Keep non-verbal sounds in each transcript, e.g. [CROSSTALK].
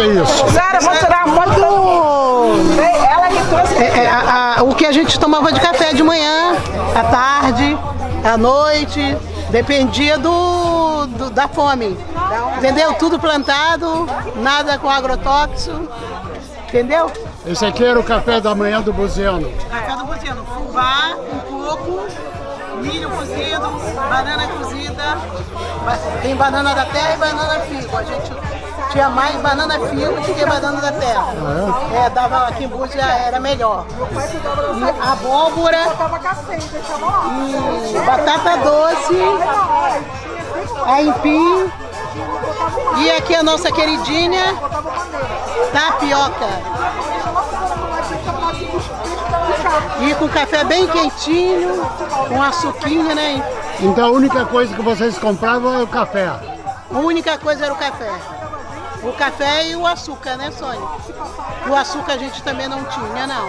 é isso? Sara, vou tirar uma foto do... Ela que trouxe. É, é, a- a- o que a gente tomava de café de manhã, à tarde, à noite, dependia do, do- da fome. Entendeu? Tudo plantado, nada com agrotóxico. Entendeu? Esse aqui era o café da manhã do Buziano. Café do Buziano, fubá com coco, milho cozido, banana cozida, tem banana da terra e banana figo. A gente tinha mais banana figo do que banana da terra. É, dava aqui em Búzios era melhor. E abóbora, e batata doce, aipim e aqui a nossa queridinha tapioca. E com café bem quentinho, com açuquinha, né? Então a única coisa que vocês compravam é o café. A única coisa era o café. O café e o açúcar, né, Sônia? O açúcar a gente também não tinha, não.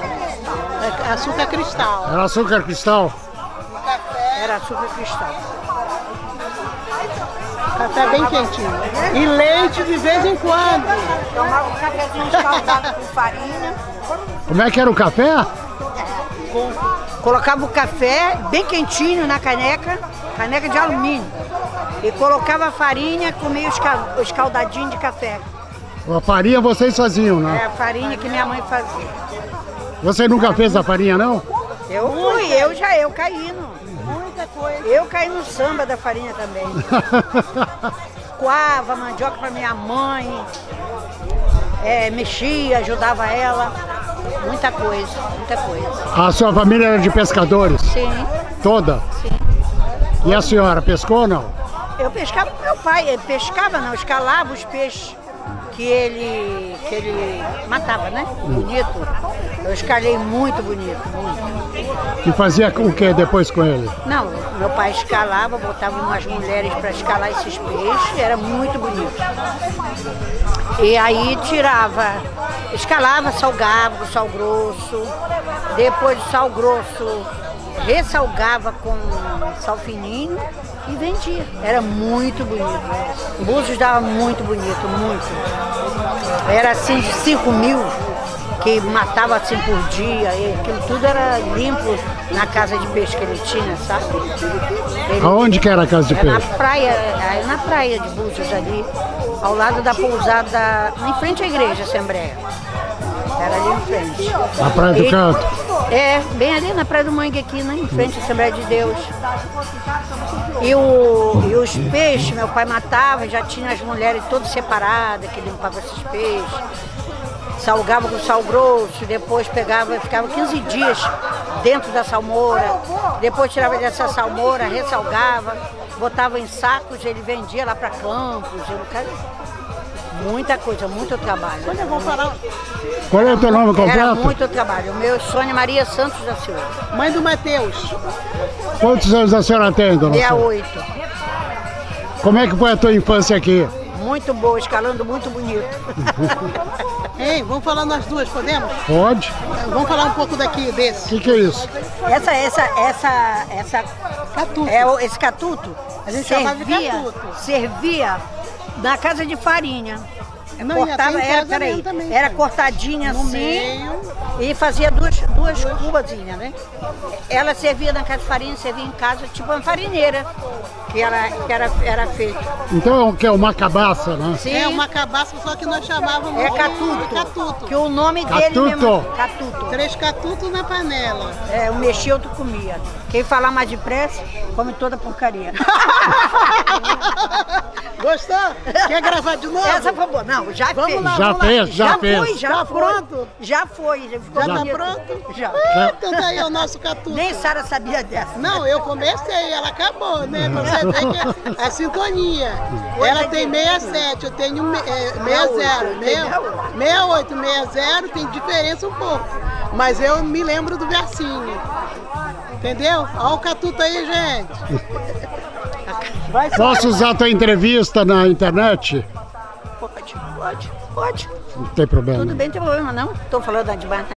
É açúcar cristal. Era açúcar cristal. Era açúcar cristal. Café bem quentinho. E leite de vez em quando. Tomava um cafezinho escaldado com farinha. Como é que era o café? Colocava o café bem quentinho na caneca, caneca de alumínio. E colocava a farinha com meio esca- escaldadinho de café. A farinha vocês faziam, É né? a farinha que minha mãe fazia. Você nunca fez a farinha, não? Eu fui, eu já, eu caí no. Muita coisa. Eu caí no samba da farinha também. [LAUGHS] Coava mandioca para minha mãe. É, mexia, ajudava ela. Muita coisa, muita coisa. A sua família era de pescadores? Sim. Toda? Sim. E a senhora pescou ou não? Eu pescava com meu pai, ele pescava não, escalava os peixes que ele, que ele matava, né? Bonito. Eu escalei muito bonito, muito. E fazia o que depois com ele? Não, meu pai escalava, botava umas mulheres para escalar esses peixes, era muito bonito. E aí tirava, escalava, salgava com sal grosso, depois do sal grosso ressalgava com sal fininho e vendia. Era muito bonito. Búzios dava muito bonito, muito. Era assim de 5 mil que matava assim por dia, e aquilo tudo era limpo na casa de peixe que ele tinha, sabe? Ele- Aonde que era a casa de é na peixe? praia, é na praia de Búzios ali, ao lado da pousada, em frente à igreja Assembleia. Era ali em frente. Na Praia do E- Canto? É, bem ali na Praia do Mangue aqui, né? Em frente à Assembleia de Deus. E, o, e os peixes, meu pai matava, já tinha as mulheres todas separadas que limpavam esses peixes. Salgava com sal grosso, depois pegava, ficava 15 dias dentro da salmoura, depois tirava dessa salmoura, ressalgava, botava em sacos, ele vendia lá para Campos, ele, cara, muita coisa, muito trabalho. Olha, vamos falar. Qual é o teu nome Era completo? muito trabalho. O meu é Sônia Maria Santos da Silva, Mãe do Mateus. Quantos anos a senhora tem, dona Sônia? 68. Como é que foi a tua infância aqui? Muito boa, escalando muito bonito. [LAUGHS] Ei, vamos falar nós duas, podemos? Pode? Vamos falar um pouco daqui O desse. que, que é isso? Essa, essa, essa, essa, Catuto. é o- esse catuto. A gente chamava de servia, catuto. servia na casa de farinha. Não, e até em era, peraí, também, era cortadinha No assim meio. e fazia duas, duas cubazinhas, né? Ela servia na casa de farinha, servia em casa, tipo uma farineira, que era, que era, era feito. Então é o que? Uma cabaça, né? Sim, É uma cabaça, só que nós chamávamos é de catuto. catuto. Que o nome dele Catuto. mesmo é catuto. Três catutos na panela. É, eu mexia, outro comia. Quem falar mais depressa, come toda a porcaria. [LAUGHS] Gostou? Quer gravar de novo? Essa foi boa. Não, já Vamos fez. lá, Já vamos lá. fez, já fez. foi, já Tá foi. pronto? Já foi. Já, ficou Já tá pronto? Já. Ah, então daí é o nosso catuto. Nem Sara sabia dessa. Não, eu comecei, ela acabou, né? Pra você ver que é a sintonia. Ela tem 67, eu tenho me- é, 60, 68, 68, 60, tem diferença um pouco. Mas eu me lembro do versinho. Entendeu? Olha o catuto aí, gente. Posso usar a tua entrevista na internet? Pode, pode, pode. Não tem problema. Tudo bem, não tem problema não. Estou falando de.